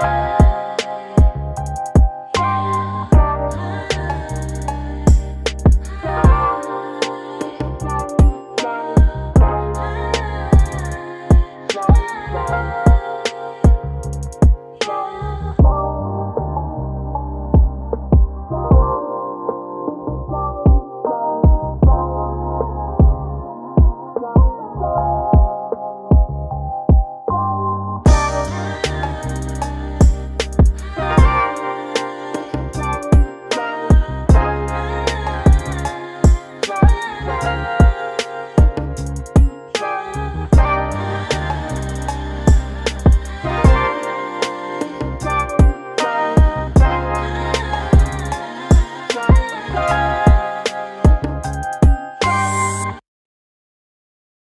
Bye.